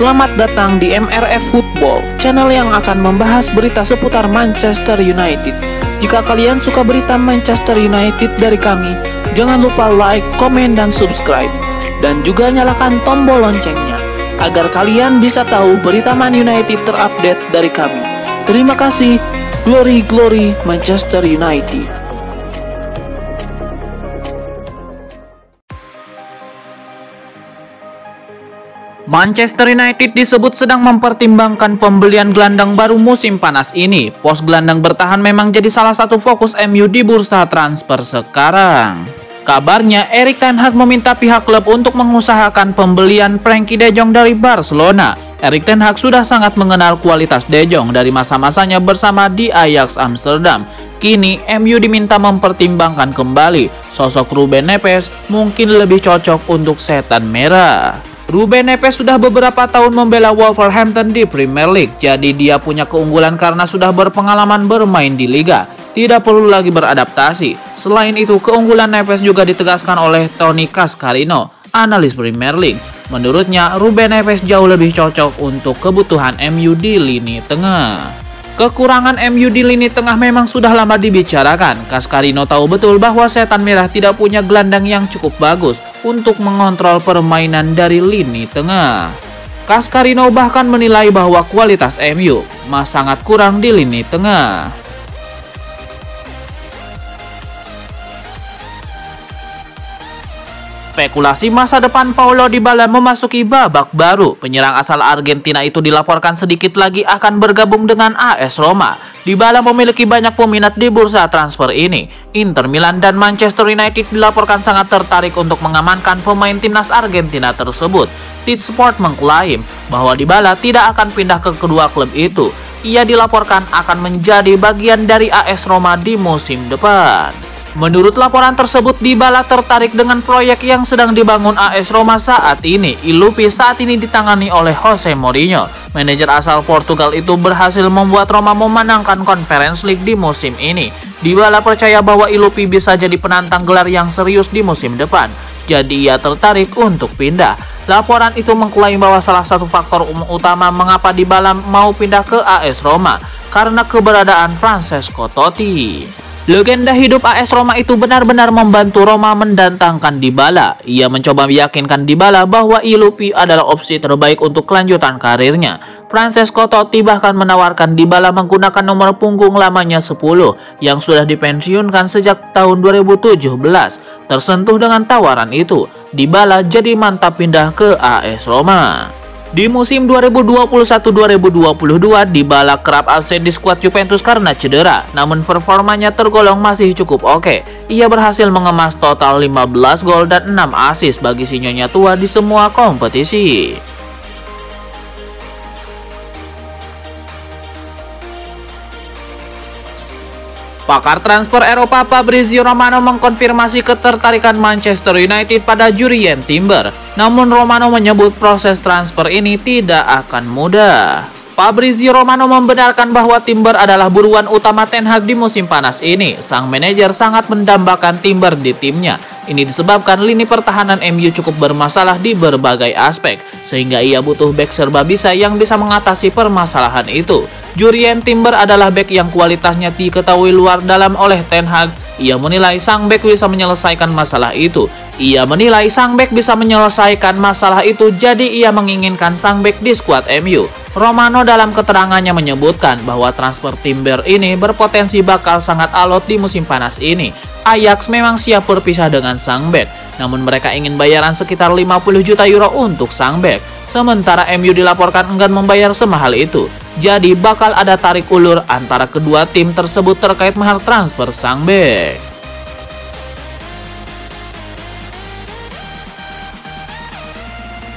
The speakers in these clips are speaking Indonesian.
Selamat datang di MRF Football, channel yang akan membahas berita seputar Manchester United. Jika kalian suka berita Manchester United dari kami, jangan lupa like, komen, dan subscribe. Dan juga nyalakan tombol loncengnya, agar kalian bisa tahu berita Man United terupdate dari kami. Terima kasih, Glory Glory Manchester United. Manchester United disebut sedang mempertimbangkan pembelian gelandang baru musim panas ini. Pos gelandang bertahan memang jadi salah satu fokus MU di bursa transfer sekarang. Kabarnya Erik Ten Hag meminta pihak klub untuk mengusahakan pembelian Frankie De Jong dari Barcelona. Erik Ten Hag sudah sangat mengenal kualitas De Jong dari masa-masanya bersama di Ajax Amsterdam. Kini MU diminta mempertimbangkan kembali sosok Ruben Neves mungkin lebih cocok untuk setan merah. Ruben Neves sudah beberapa tahun membela Wolverhampton di Premier League, jadi dia punya keunggulan karena sudah berpengalaman bermain di liga. Tidak perlu lagi beradaptasi. Selain itu, keunggulan Neves juga ditegaskan oleh Tony Cascarino, analis Premier League. Menurutnya, Ruben Neves jauh lebih cocok untuk kebutuhan MU di lini tengah. Kekurangan MU di lini tengah memang sudah lama dibicarakan. Cascarino tahu betul bahwa setan merah tidak punya gelandang yang cukup bagus untuk mengontrol permainan dari lini tengah. Kaskarino bahkan menilai bahwa kualitas MU masih sangat kurang di lini tengah. Spekulasi masa depan Paulo Dybala memasuki babak baru. Penyerang asal Argentina itu dilaporkan sedikit lagi akan bergabung dengan AS Roma. Dybala memiliki banyak peminat di bursa transfer ini. Inter Milan dan Manchester United dilaporkan sangat tertarik untuk mengamankan pemain timnas Argentina tersebut. Tit Sport mengklaim bahwa Dybala tidak akan pindah ke kedua klub itu. Ia dilaporkan akan menjadi bagian dari AS Roma di musim depan. Menurut laporan tersebut, Dybala tertarik dengan proyek yang sedang dibangun AS Roma saat ini. Ilupi saat ini ditangani oleh Jose Mourinho. Manajer asal Portugal itu berhasil membuat Roma memenangkan Conference League di musim ini. Dybala percaya bahwa Ilupi bisa jadi penantang gelar yang serius di musim depan. Jadi ia tertarik untuk pindah. Laporan itu mengklaim bahwa salah satu faktor utama mengapa Dybala mau pindah ke AS Roma karena keberadaan Francesco Totti. Legenda hidup AS Roma itu benar-benar membantu Roma mendatangkan Dybala. Ia mencoba meyakinkan Dybala bahwa Ilupi adalah opsi terbaik untuk kelanjutan karirnya. Francesco Totti bahkan menawarkan Dybala menggunakan nomor punggung lamanya 10 yang sudah dipensiunkan sejak tahun 2017. Tersentuh dengan tawaran itu, Dybala jadi mantap pindah ke AS Roma. Di musim 2021-2022, Dybala kerap absen di skuad Juventus karena cedera, namun performanya tergolong masih cukup oke. Ia berhasil mengemas total 15 gol dan 6 assist bagi sinyonya tua di semua kompetisi. Pakar transfer Eropa Fabrizio Romano mengkonfirmasi ketertarikan Manchester United pada Jurien Timber. Namun Romano menyebut proses transfer ini tidak akan mudah. Fabrizio Romano membenarkan bahwa Timber adalah buruan utama Ten Hag di musim panas ini. Sang manajer sangat mendambakan Timber di timnya. Ini disebabkan lini pertahanan MU cukup bermasalah di berbagai aspek, sehingga ia butuh back serba bisa yang bisa mengatasi permasalahan itu. Jurien Timber adalah back yang kualitasnya diketahui luar dalam oleh Ten Hag. Ia menilai sang back bisa menyelesaikan masalah itu. Ia menilai sang back bisa menyelesaikan masalah itu jadi ia menginginkan sang back di skuad MU. Romano dalam keterangannya menyebutkan bahwa transfer Timber ini berpotensi bakal sangat alot di musim panas ini. Ajax memang siap berpisah dengan sang back, namun mereka ingin bayaran sekitar 50 juta euro untuk sang back. Sementara MU dilaporkan enggan membayar semahal itu. Jadi bakal ada tarik ulur antara kedua tim tersebut terkait mahal transfer sang bek.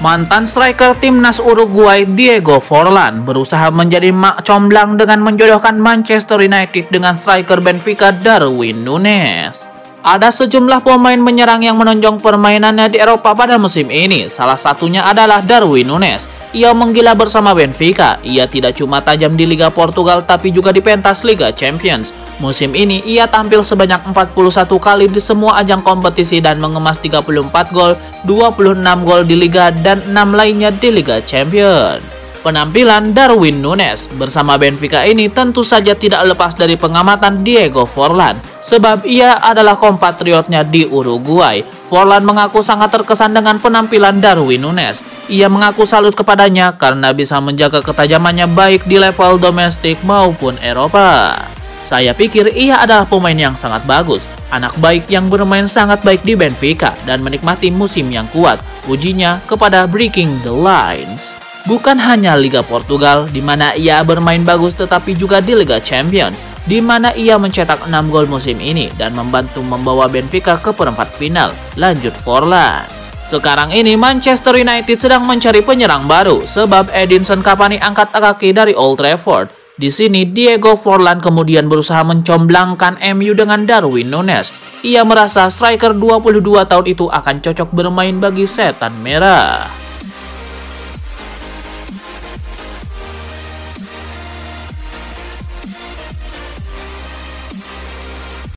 Mantan striker timnas Uruguay Diego Forlan berusaha menjadi mak comblang dengan menjodohkan Manchester United dengan striker Benfica Darwin Nunes. Ada sejumlah pemain menyerang yang menonjol permainannya di Eropa pada musim ini. Salah satunya adalah Darwin Nunes. Ia menggila bersama Benfica. Ia tidak cuma tajam di Liga Portugal tapi juga di pentas Liga Champions. Musim ini ia tampil sebanyak 41 kali di semua ajang kompetisi dan mengemas 34 gol, 26 gol di Liga dan 6 lainnya di Liga Champions. Penampilan Darwin Nunes bersama Benfica ini tentu saja tidak lepas dari pengamatan Diego Forlan, sebab ia adalah kompatriotnya di Uruguay. Forlan mengaku sangat terkesan dengan penampilan Darwin Nunes. Ia mengaku salut kepadanya karena bisa menjaga ketajamannya baik di level domestik maupun Eropa. Saya pikir ia adalah pemain yang sangat bagus, anak baik yang bermain sangat baik di Benfica dan menikmati musim yang kuat. Ujinya kepada Breaking the Lines. Bukan hanya Liga Portugal, di mana ia bermain bagus tetapi juga di Liga Champions, di mana ia mencetak 6 gol musim ini dan membantu membawa Benfica ke perempat final. Lanjut Forlan. Sekarang ini Manchester United sedang mencari penyerang baru sebab Edinson Cavani angkat kaki dari Old Trafford. Di sini Diego Forlan kemudian berusaha mencomblangkan MU dengan Darwin Nunes. Ia merasa striker 22 tahun itu akan cocok bermain bagi setan merah.